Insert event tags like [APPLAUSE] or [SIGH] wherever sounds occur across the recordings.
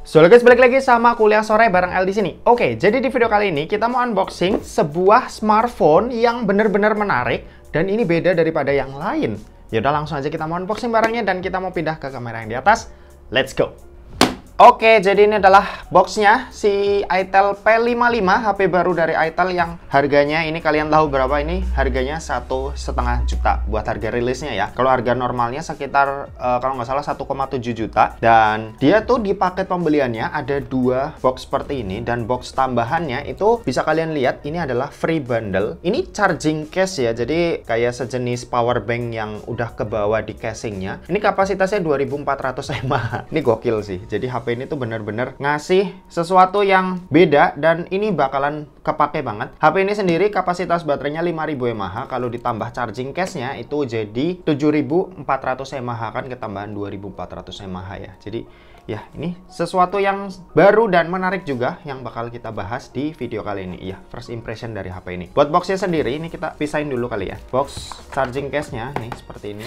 So guys, balik lagi sama kuliah sore bareng El di sini. Oke, jadi di video kali ini kita mau unboxing sebuah smartphone yang benar-benar menarik dan ini beda daripada yang lain. Yaudah langsung aja kita mau unboxing barangnya dan kita mau pindah ke kamera yang di atas. Let's go! Oke, jadi ini adalah boxnya si Itel P55 HP baru dari Itel yang harganya ini kalian tahu berapa ini? Harganya satu setengah juta buat harga rilisnya ya. Kalau harga normalnya sekitar uh, kalau nggak salah 1,7 juta dan dia tuh di paket pembeliannya ada dua box seperti ini dan box tambahannya itu bisa kalian lihat ini adalah free bundle. Ini charging case ya, jadi kayak sejenis power bank yang udah ke bawah di casingnya. Ini kapasitasnya 2400 mAh. Ini gokil sih. Jadi HP ini tuh bener-bener ngasih sesuatu yang beda dan ini bakalan kepake banget. HP ini sendiri kapasitas baterainya 5000 mAh, kalau ditambah charging case-nya itu jadi 7400 mAh kan ketambahan 2400 mAh ya. Jadi ya ini sesuatu yang baru dan menarik juga yang bakal kita bahas di video kali ini ya first impression dari HP ini buat boxnya sendiri ini kita pisahin dulu kali ya box charging case nya nih seperti ini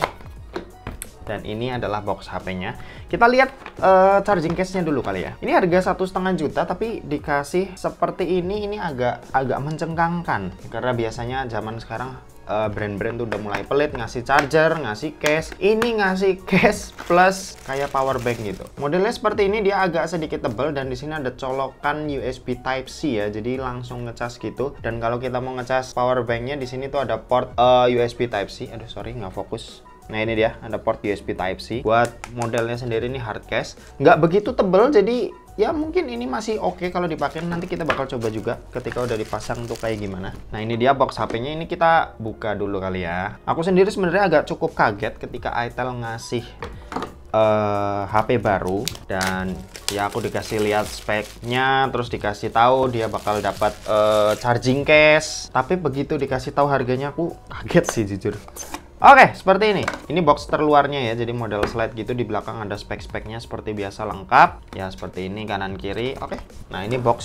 dan ini adalah box HP-nya. Kita lihat uh, charging case-nya dulu kali ya. Ini harga satu setengah juta, tapi dikasih seperti ini, ini agak agak mencengkangkan karena biasanya zaman sekarang eh, brand-brand uh, tuh udah mulai pelit ngasih charger, ngasih case. Ini ngasih case plus kayak power bank gitu. Modelnya seperti ini dia agak sedikit tebal dan di sini ada colokan USB Type C ya. Jadi langsung ngecas gitu. Dan kalau kita mau ngecas power banknya di sini tuh ada port uh, eh, USB Type C. Aduh sorry nggak fokus. Nah ini dia, ada port USB Type-C. Buat modelnya sendiri ini hard case. Nggak begitu tebel, jadi ya mungkin ini masih oke okay kalau dipakai. Nanti kita bakal coba juga ketika udah dipasang untuk kayak gimana. Nah ini dia box HP-nya, ini kita buka dulu kali ya. Aku sendiri sebenarnya agak cukup kaget ketika Itel ngasih uh, eh, HP baru dan ya aku dikasih lihat speknya terus dikasih tahu dia bakal dapat uh, charging case tapi begitu dikasih tahu harganya aku kaget sih jujur Oke, seperti ini. Ini box terluarnya ya, jadi model slide gitu di belakang ada spek-speknya seperti biasa lengkap. Ya, seperti ini kanan kiri. Oke. Nah, ini box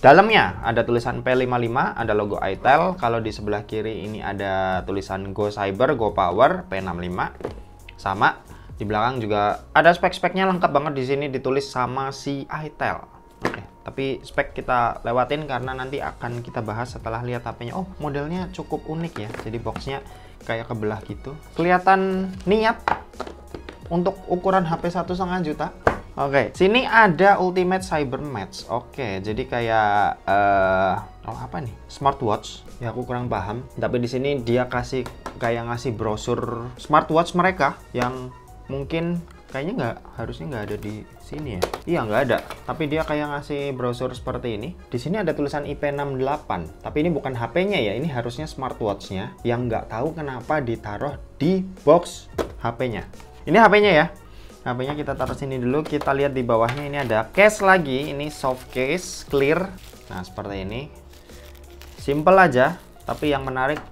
dalamnya ada tulisan P55, ada logo Itel. Kalau di sebelah kiri ini ada tulisan Go Cyber, Go Power P65. Sama. Di belakang juga ada spek-speknya lengkap banget di sini ditulis sama si Itel. Oke, tapi spek kita lewatin karena nanti akan kita bahas setelah lihat HP-nya. Oh, modelnya cukup unik ya. Jadi boxnya kayak kebelah gitu kelihatan niat untuk ukuran HP satu setengah juta Oke, okay. sini ada Ultimate Cyber Match. Oke, okay, jadi kayak uh, oh apa nih? Smartwatch. Ya aku kurang paham. Tapi di sini dia kasih kayak ngasih brosur smartwatch mereka yang mungkin kayaknya nggak harusnya nggak ada di sini ya? Iya nggak ada. Tapi dia kayak ngasih browser seperti ini. Di sini ada tulisan IP68 tapi ini bukan HP-nya ya ini harusnya smartwatch-nya yang nggak tahu kenapa ditaruh di box HP-nya ini HP-nya ya? HP-nya kita taruh sini dulu. Kita lihat di bawahnya ini ada case lagi. Ini soft case clear. Nah seperti ini. Simple aja tapi yang menarik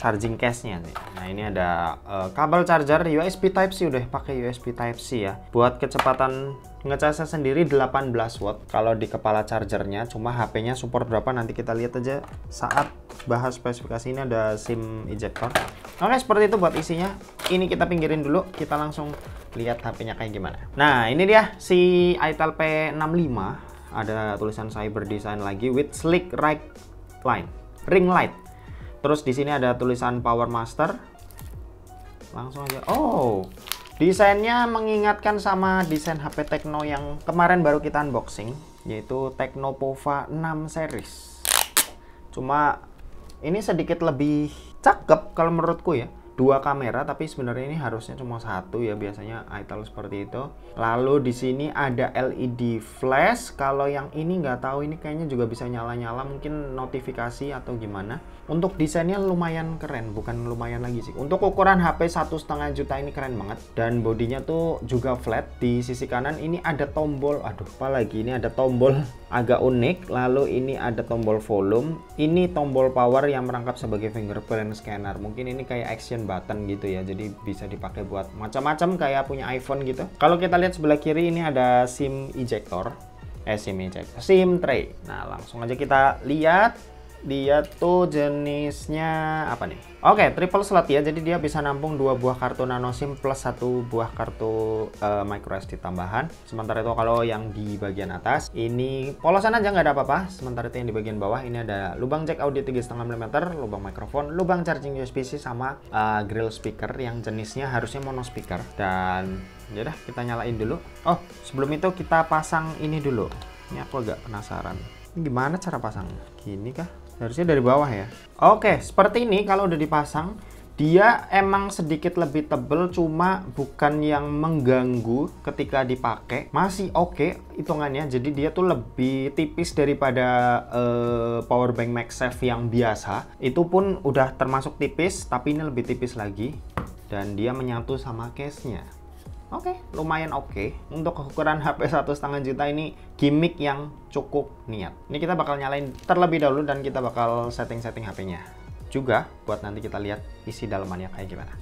charging case-nya nih. Nah, ini ada uh, kabel charger USB Type C udah pakai USB Type C ya. Buat kecepatan ngecasnya sendiri 18 watt kalau di kepala chargernya. Cuma HP-nya support berapa nanti kita lihat aja saat bahas spesifikasi ini ada SIM ejector. Oke seperti itu buat isinya. Ini kita pinggirin dulu kita langsung lihat HP-nya kayak gimana. Nah ini dia si Itel P65 ada tulisan cyber design lagi with slick right line ring light. Terus di sini ada tulisan Power Master. Langsung aja. Oh, desainnya mengingatkan sama desain HP Tecno yang kemarin baru kita unboxing, yaitu Tecno Pova 6 series. Cuma ini sedikit lebih cakep kalau menurutku ya dua kamera tapi sebenarnya ini harusnya cuma satu ya biasanya Itel seperti itu. Lalu di sini ada LED flash. Kalau yang ini nggak tahu ini kayaknya juga bisa nyala-nyala mungkin notifikasi atau gimana. Untuk desainnya lumayan keren bukan lumayan lagi sih. Untuk ukuran HP satu setengah juta ini keren banget. Dan bodinya tuh juga flat. Di sisi kanan ini ada tombol. Aduh apa lagi? Ini ada tombol [LAUGHS] agak unik. Lalu ini ada tombol volume. Ini tombol power yang merangkap sebagai fingerprint scanner. Mungkin ini kayak action button gitu ya. Jadi bisa dipakai buat macam-macam kayak punya iPhone gitu. Kalau kita lihat sebelah kiri ini ada SIM ejector. Eh SIM ejector. SIM tray. Nah langsung aja kita lihat dia tuh jenisnya apa nih? Oke, okay, triple slot ya. Jadi dia bisa nampung dua buah kartu nano SIM plus satu buah kartu uh, micro SD tambahan. Sementara itu kalau yang di bagian atas ini polosan aja nggak ada apa-apa. Sementara itu yang di bagian bawah ini ada lubang jack audio 3,5 mm, lubang mikrofon, lubang charging USB-C sama uh, grill speaker yang jenisnya harusnya mono speaker. Dan ya udah kita nyalain dulu. Oh, sebelum itu kita pasang ini dulu. Ini aku agak penasaran. Ini gimana cara pasangnya? Gini kah? Harusnya dari bawah ya. Oke seperti ini kalau udah dipasang dia emang sedikit lebih tebel cuma bukan yang mengganggu ketika dipakai. Masih oke okay hitungannya jadi dia tuh lebih tipis daripada uh, power bank MagSafe yang biasa. Itu pun udah termasuk tipis tapi ini lebih tipis lagi. Dan dia menyatu sama case nya Oke, okay, lumayan oke. Okay. Untuk ukuran HP satu setengah juta ini gimmick yang cukup niat. Ini kita bakal nyalain terlebih dahulu dan kita bakal setting-setting HP-nya. Juga buat nanti kita lihat isi dalamannya kayak gimana.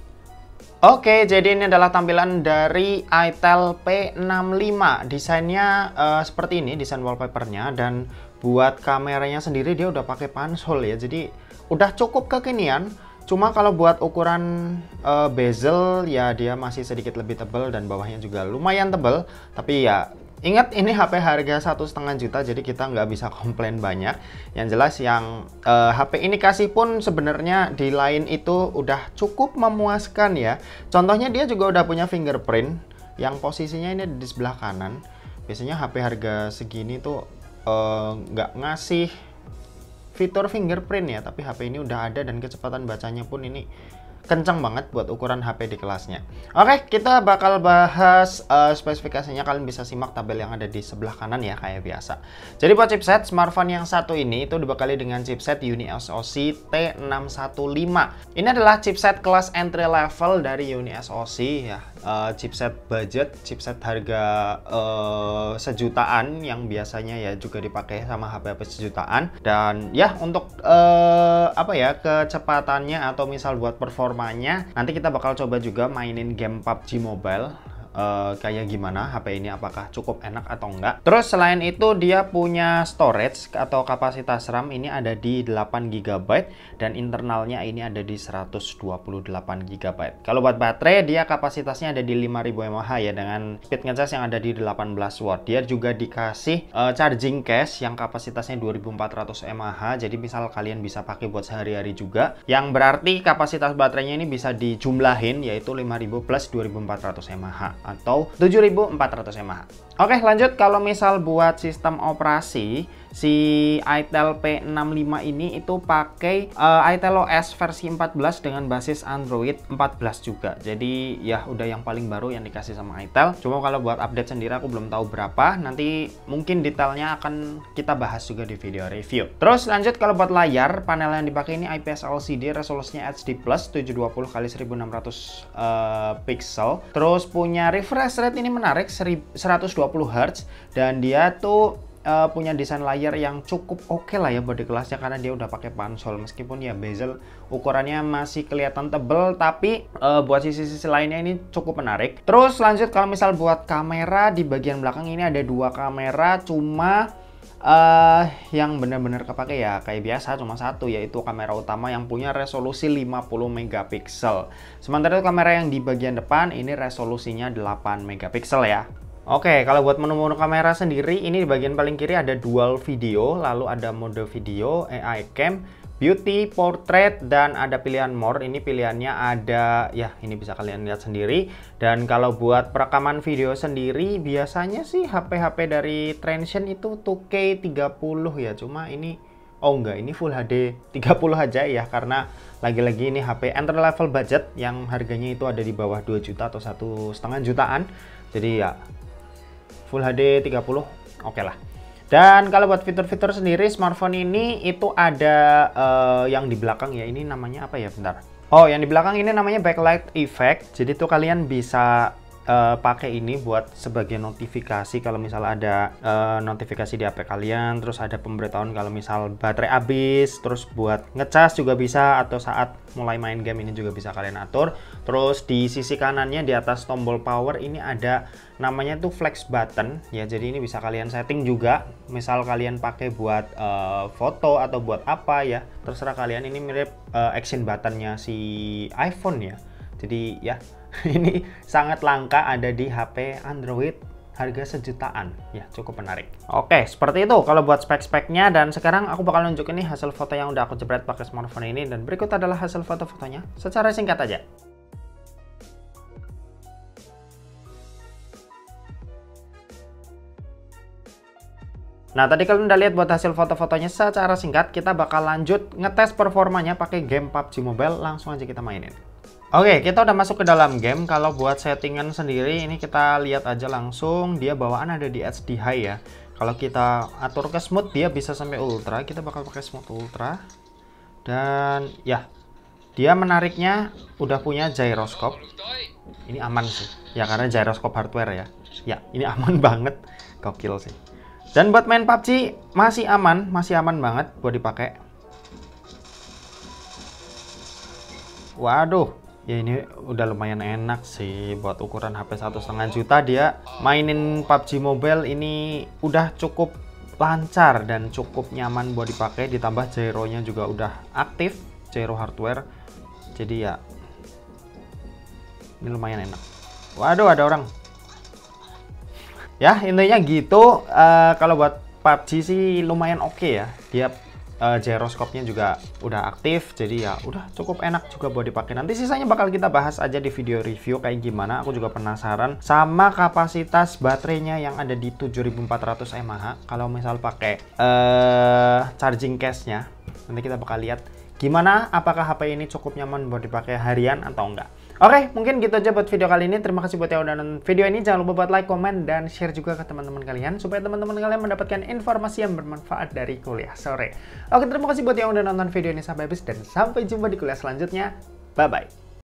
Oke, okay, jadi ini adalah tampilan dari itel P65. Desainnya uh, seperti ini, desain wallpapernya. Dan buat kameranya sendiri dia udah pakai pansol ya. Jadi udah cukup kekinian Cuma kalau buat ukuran uh, bezel ya dia masih sedikit lebih tebal dan bawahnya juga lumayan tebal. Tapi ya ingat ini HP harga satu setengah juta jadi kita nggak bisa [LAUGHS] komplain banyak. Yang jelas yang uh, eh, HP ini kasih pun sebenarnya di lain itu udah cukup memuaskan ya. Contohnya dia juga udah punya fingerprint yang posisinya ini di sebelah kanan. Biasanya HP harga segini tuh eh, nggak uh, ngasih fitur fingerprint ya tapi HP ini udah ada dan kecepatan bacanya pun ini kencang banget buat ukuran HP di kelasnya. Oke, kita bakal bahas uh, spesifikasinya. Kalian bisa simak tabel yang ada di sebelah kanan ya, kayak biasa. Jadi buat chipset, smartphone yang satu ini itu dibekali dengan chipset UniSoC T615. Ini adalah chipset kelas entry level dari UniSoC ya uh, chipset budget, chipset harga uh, sejutaan yang biasanya ya juga dipakai sama HP-HP sejutaan. Dan ya untuk uh, apa ya kecepatannya atau misal buat performanya nanti kita bakal coba juga mainin game PUBG Mobile uh, kayak gimana HP ini apakah cukup enak atau enggak. Terus selain itu dia punya storage atau kapasitas RAM ini ada di 8 GB dan internalnya ini ada di 128 GB. Kalau buat baterai dia kapasitasnya ada di 5000 mAh ya dengan speed ngecas yang ada di 18 watt. Dia juga dikasih uh, charging case yang kapasitasnya 2400 mAh jadi misal kalian bisa pakai buat sehari-hari juga yang berarti kapasitas baterainya ini bisa dijumlahin yaitu 5000 plus 2400 mAh atau 7400 mAh. Oke lanjut kalau misal buat sistem operasi si itel P65 ini itu pakai uh, itel OS versi 14 dengan basis Android 14 juga. Jadi ya udah yang paling baru yang dikasih sama itel. Cuma kalau buat update sendiri aku belum tahu berapa. Nanti mungkin detailnya akan kita bahas juga di video review. Terus lanjut kalau buat layar, panel yang dipakai ini IPS LCD, resolusinya HD+ 720 x 1600 uh, pixel. Terus punya refresh rate ini menarik 120 Hz dan dia tuh uh, punya desain layar yang cukup oke okay lah ya body kelasnya karena dia udah pakai pansol meskipun ya bezel ukurannya masih kelihatan tebel tapi uh, buat sisi-sisi lainnya ini cukup menarik terus lanjut kalau misal buat kamera di bagian belakang ini ada dua kamera cuma uh, yang benar-benar kepake ya kayak biasa cuma satu yaitu kamera utama yang punya resolusi 50 megapiksel. Sementara itu kamera yang di bagian depan ini resolusinya 8 megapiksel ya. Oke, kalau buat menu-menu kamera sendiri, ini di bagian paling kiri ada dual video, lalu ada mode video, AI cam, beauty, portrait, dan ada pilihan more. Ini pilihannya ada, ya ini bisa kalian lihat sendiri. Dan kalau buat perekaman video sendiri, biasanya sih HP-HP dari Transsion itu 2K 30 ya. Cuma ini, oh enggak, ini Full HD 30 aja ya, karena lagi-lagi ini HP entry level budget yang harganya itu ada di bawah 2 juta atau satu setengah jutaan. Jadi ya Full HD 30 oke okay lah. Dan kalau buat fitur-fitur sendiri smartphone ini itu ada uh, yang di belakang ya. Ini namanya apa ya? Bentar. Oh, yang di belakang ini namanya backlight effect. Jadi tuh kalian bisa uh, pakai ini buat sebagai notifikasi kalau misal ada uh, notifikasi di HP kalian, terus ada pemberitahuan kalau misal baterai habis, terus buat ngecas juga bisa atau saat mulai main game ini juga bisa kalian atur. Terus di sisi kanannya di atas tombol power ini ada namanya tuh flex button ya. Jadi ini bisa kalian setting juga. Misal kalian pakai buat uh, foto atau buat apa ya, terserah kalian. Ini mirip uh, action buttonnya si iPhone ya. Jadi ya [LAUGHS] ini sangat langka ada di HP Android harga sejutaan. Ya cukup menarik. Oke seperti itu kalau buat spek-speknya. Dan sekarang aku bakal nunjukin nih hasil foto yang udah aku jepret pakai smartphone ini. Dan berikut adalah hasil foto-fotonya. Secara singkat aja. Nah, tadi kalian udah lihat buat hasil foto-fotonya secara singkat, kita bakal lanjut ngetes performanya pakai game PUBG Mobile. Langsung aja kita mainin. Oke, kita udah masuk ke dalam game. Kalau buat settingan sendiri, ini kita lihat aja langsung. Dia bawaan ada di HD High ya. Kalau kita atur ke smooth, dia bisa sampai ultra. Kita bakal pakai smooth ultra. Dan ya, dia menariknya udah punya gyroscope. Ini aman sih. Ya, karena gyroscope hardware ya. Ya, ini [LAUGHS] aman banget. Gokil sih. Dan buat main PUBG, masih aman. Masih aman banget buat dipakai. Waduh, ya ini udah lumayan enak sih buat ukuran HP satu setengah juta dia. Mainin PUBG Mobile ini udah cukup lancar dan cukup nyaman buat dipakai. Ditambah gyronya juga udah aktif gyro hardware. Jadi ya ini lumayan enak. Waduh ada orang. Ya intinya gitu. Uh, kalau buat PUBG sih lumayan oke okay ya. Dia uh, gyroscope-nya juga udah aktif jadi ya udah cukup enak juga buat dipakai. Nanti sisanya bakal kita bahas aja di video review kayak gimana. Aku juga penasaran sama kapasitas baterainya yang ada di 7400 mAh. Kalau misal pakai uh, charging case-nya nanti kita bakal lihat gimana apakah HP ini cukup nyaman buat dipakai harian atau enggak Oke, mungkin gitu aja buat video kali ini. Terima kasih buat yang udah nonton video ini. Jangan lupa buat like, komen, dan share juga ke teman-teman kalian. Supaya teman-teman kalian mendapatkan informasi yang bermanfaat dari kuliah sore. Oke, terima kasih buat yang udah nonton video ini sampai habis. Dan sampai jumpa di kuliah selanjutnya. Bye-bye.